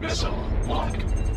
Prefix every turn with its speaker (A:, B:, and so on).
A: Missile locked.